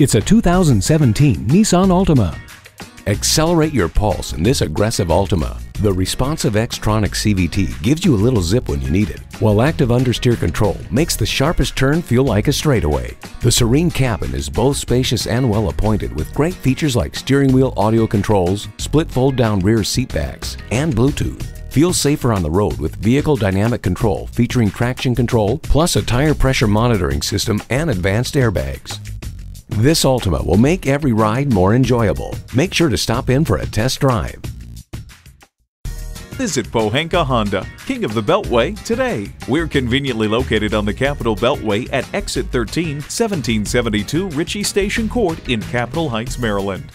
It's a 2017 Nissan Altima. Accelerate your pulse in this aggressive Altima. The responsive Xtronic CVT gives you a little zip when you need it, while active understeer control makes the sharpest turn feel like a straightaway. The serene cabin is both spacious and well appointed with great features like steering wheel audio controls, split fold down rear seat backs, and Bluetooth. Feel safer on the road with vehicle dynamic control featuring traction control, plus a tire pressure monitoring system and advanced airbags. This Altima will make every ride more enjoyable. Make sure to stop in for a test drive. Visit Pohanka Honda, King of the Beltway, today. We're conveniently located on the Capitol Beltway at Exit 13, 1772 Ritchie Station Court in Capitol Heights, Maryland.